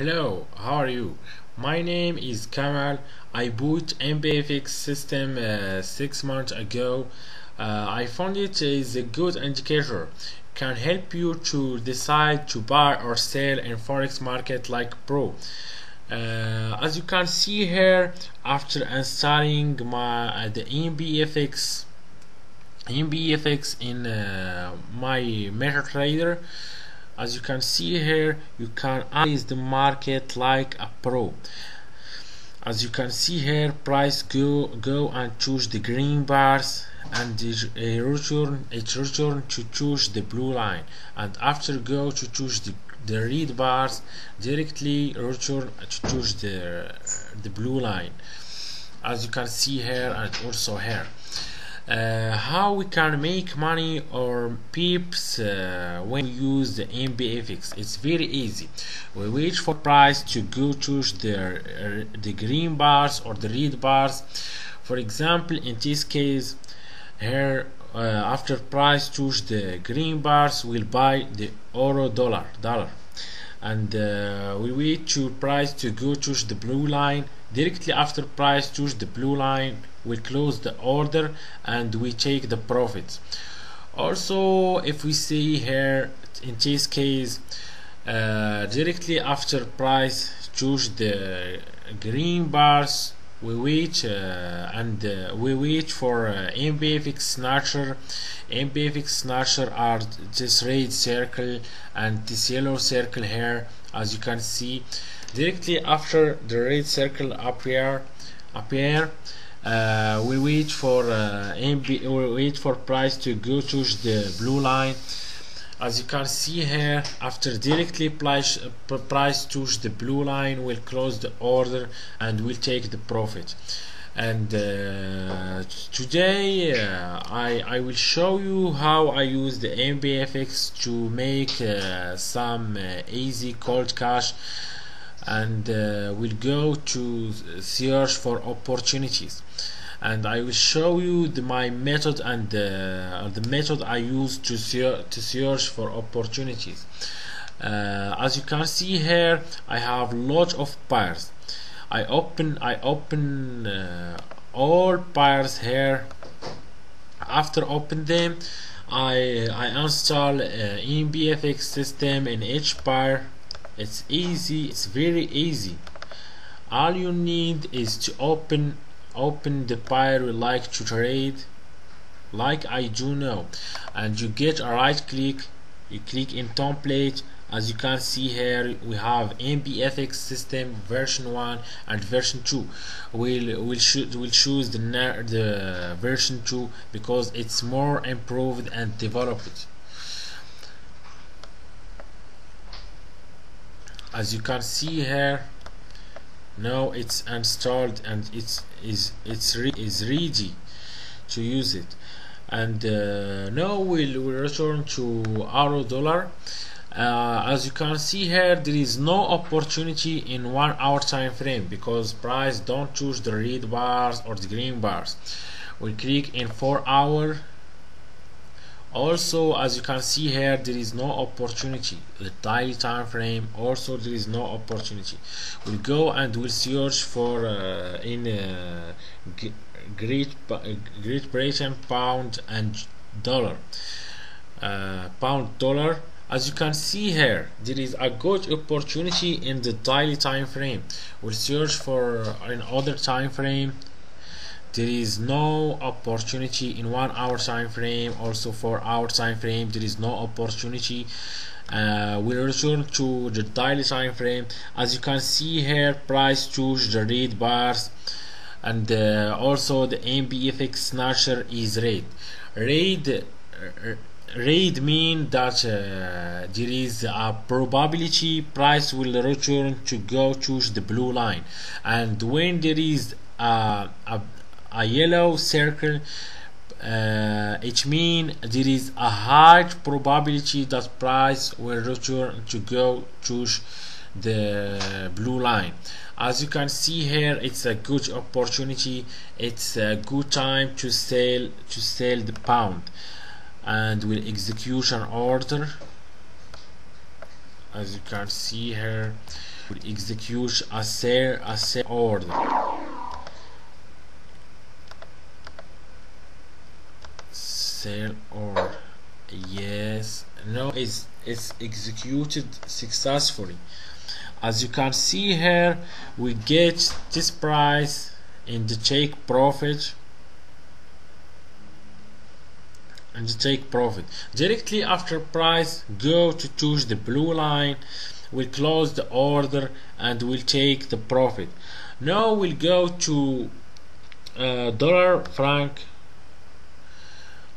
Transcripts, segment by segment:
Hello, how are you? My name is Kamal. I bought MBFX system uh, six months ago. Uh, I found it is a good indicator. Can help you to decide to buy or sell in forex market like pro. Uh, as you can see here, after installing my uh, the MBFX MBFX in uh, my MetaTrader as you can see here you can analyze the market like a pro. As you can see here price go go and choose the green bars and it return it return to choose the blue line. And after go to choose the the red bars directly return to choose the the blue line. As you can see here and also here uh, how we can make money or pips uh, when we use the MBFX it's very easy. We wait for price to go choose the uh, the green bars or the red bars. For example in this case here uh, after price choose the green bars we'll buy the euro dollar dollar. And uh, we wait to price to go choose the blue line directly after price choose the blue line. We close the order and we take the profits. Also if we see here in this case uh, directly after price choose the green bars. We wait uh, and uh, we wait for uh, MBFX snatcher. MBFX snatcher are this red circle and this yellow circle here. As you can see directly after the red circle appear appear uh, we wait for uh, MB, we wait for price to go to the blue line. As you can see here after directly price, uh, price choose the blue line we'll close the order and we'll take the profit. And uh, today uh, I, I will show you how I use the MBFX to make uh, some uh, easy cold cash and uh, we'll go to search for opportunities and I will show you the, my method and uh, the method I use to, to search for opportunities. Uh, as you can see here, I have lots of pairs. I open I open uh, all pairs here. After open them, I I install uh, system in each pair. It's easy. It's very easy. All you need is to open open the pair we like to trade like I do now and you get a right click you click in template as you can see here we have MBFX system version 1 and version 2 we'll we'll, we'll choose the the version 2 because it's more improved and developed as you can see here now it's installed and it's is it's re is ready to use it. And uh, now we'll, we'll return to euro dollar. Uh, as you can see here there is no opportunity in one hour time frame because price don't choose the red bars or the green bars. We click in four hour also as you can see here there is no opportunity. The daily time frame also there is no opportunity. We'll go and we'll search for uh, in uh, Great Great Britain pound and dollar. Uh, pound dollar. As you can see here there is a good opportunity in the daily time frame we'll search for in other time frame there is no opportunity in one hour time frame also for hour time frame. There is no opportunity. Uh, we return to the daily time frame. As you can see here price choose the red bars and uh, also the MBFX snatcher is red. Red uh, red mean that uh, there is a probability price will return to go choose the blue line. And when there is a, a a yellow circle uh, it means there is a high probability that price will return to go choose the blue line. As you can see here it's a good opportunity. It's a good time to sell to sell the pound. And with execution order as you can see here will execute a sell a sell order sell order yes no it's it's executed successfully. As you can see here we get this price in the take profit. And the take profit. Directly after price go to choose the blue line we'll close the order and we'll take the profit. Now we'll go to uh, dollar franc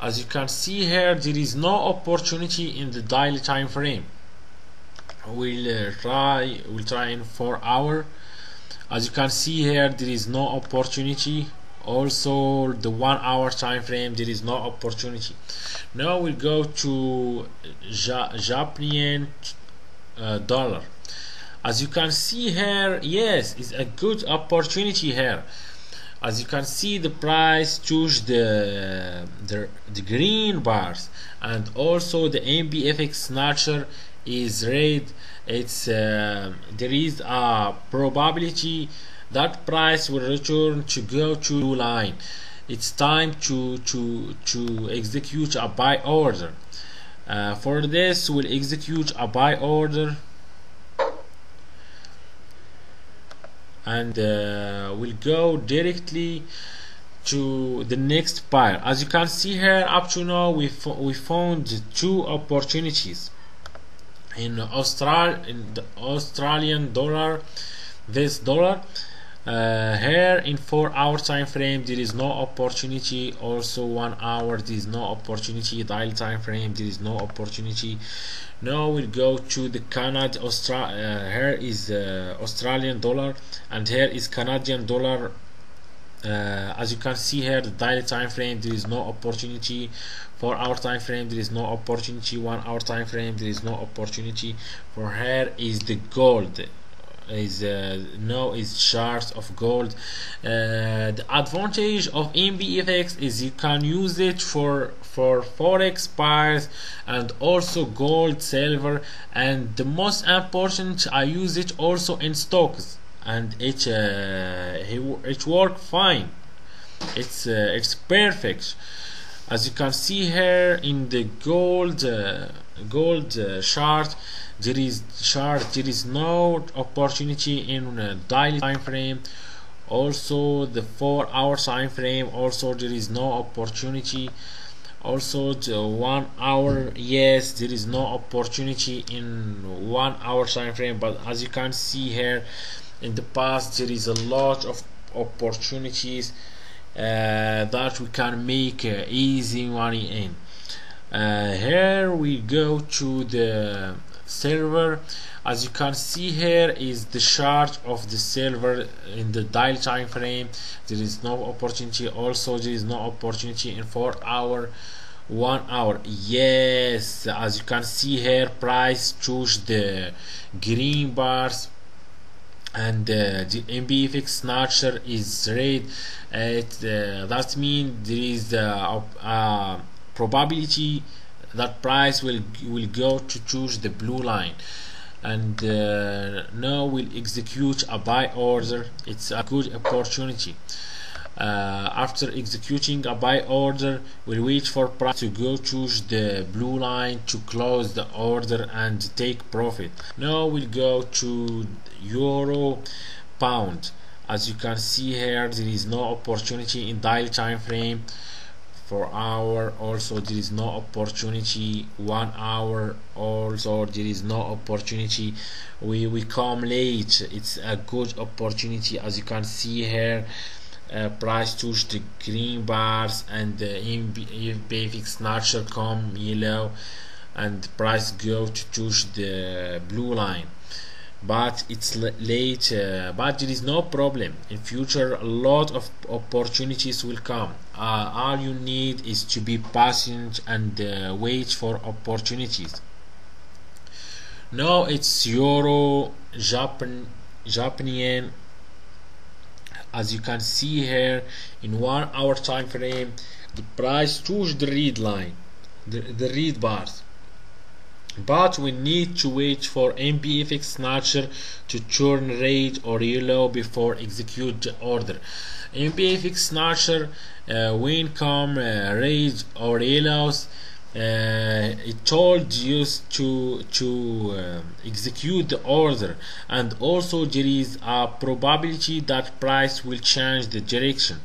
as you can see here there is no opportunity in the daily time frame. We'll uh, try we'll try in 4 hour. As you can see here there is no opportunity. Also the one hour time frame there is no opportunity. Now we'll go to ja Japanese uh, dollar. As you can see here yes it's a good opportunity here as you can see the price choose the, the the green bars. And also the mbfx snatcher is red. It's uh, there is a probability that price will return to go to line. It's time to to to execute a buy order. Uh, for this we'll execute a buy order and uh, we'll go directly to the next buyer as you can see here up to now we, we found two opportunities. In Austral in the Australian dollar this dollar uh, here in four hour time frame there is no opportunity. Also one hour there is no opportunity. Dial time frame there is no opportunity. Now we'll go to the Canada Austra uh, here is uh, Australian dollar and here is Canadian dollar. Uh, as you can see here the daily time frame there is no opportunity. For hour time frame there is no opportunity. One hour time frame there is no opportunity. For here is the gold is uh, no is charts of gold. Uh, the advantage of mbfx is you can use it for for forex pairs and also gold silver and the most important I use it also in stocks and it uh, it work fine. It's uh, it's perfect as you can see here in the gold uh, gold uh, chart there is chart there is no opportunity in a daily time frame. Also the four hour time frame also there is no opportunity. Also the one hour yes there is no opportunity in one hour time frame. But as you can see here in the past there is a lot of opportunities. uh, that we can make uh, easy money in. Uh, here we go to the server. As you can see here is the chart of the server in the dial time frame. There is no opportunity. Also there is no opportunity in four hour one hour. Yes as you can see here price choose the green bars and uh, the MBFX snatcher is red. It, uh, that means there is uh, probability that price will will go to choose the blue line. And uh, now we'll execute a buy order. It's a good opportunity uh, after executing a buy order we'll wait for price to go choose the blue line to close the order and take profit. Now we'll go to euro pound. As you can see here there is no opportunity in daily time frame. For hour also there is no opportunity. One hour also there is no opportunity. We we come late. It's a good opportunity. As you can see here uh, price touch the green bars and the MBFX snatcher come yellow and price go to touch the blue line. But it's late uh, but there is no problem. In future a lot of opportunities will come. Uh, all you need is to be patient and uh, wait for opportunities. Now it's euro japan japanese as you can see here in one hour time frame the price touched the red line the, the red bars but we need to wait for MBFX snatcher to turn red or yellow before execute the order. MBFX snatcher uh, when come uh, red or yellows uh, it told you to to uh, execute the order. And also there is a probability that price will change the direction.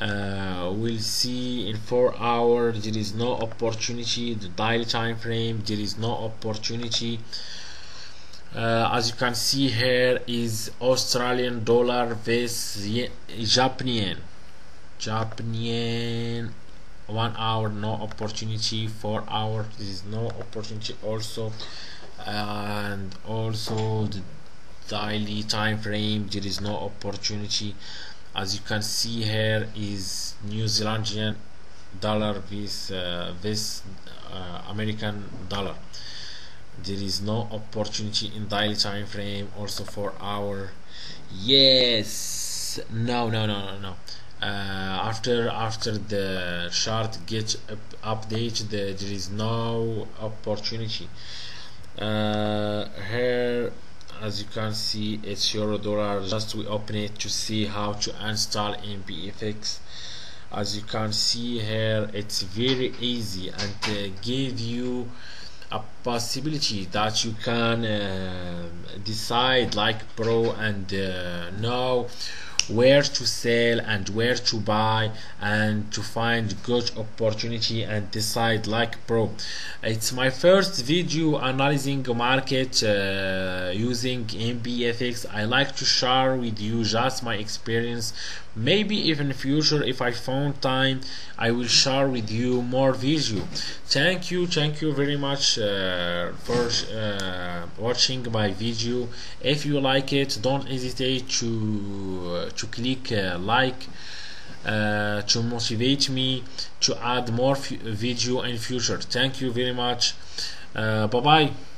Uh, we'll see in four hours. There is no opportunity the daily time frame there is no opportunity. Uh, as you can see here is Australian dollar vs Japanese Japan one hour no opportunity four hour there is no opportunity. Also and also the daily time frame there is no opportunity. As you can see here is New Zealandian dollar with uh, this uh, American dollar. There is no opportunity in daily time frame also for our yes! No no no no no after after the chart gets up, updated there is no opportunity. Uh, here as you can see it's euro dollar. Just we open it to see how to install MBFX as you can see here it's very easy and uh, give you a possibility that you can uh, decide like pro and uh, know where to sell and where to buy and to find good opportunity and decide like pro it's my first video analyzing market uh, using mbfx i like to share with you just my experience maybe even future if i found time i will share with you more video. Thank you thank you very much uh, for uh, watching my video. If you like it don't hesitate to to click uh, like uh, to motivate me to add more video in future. Thank you very much. Uh, bye bye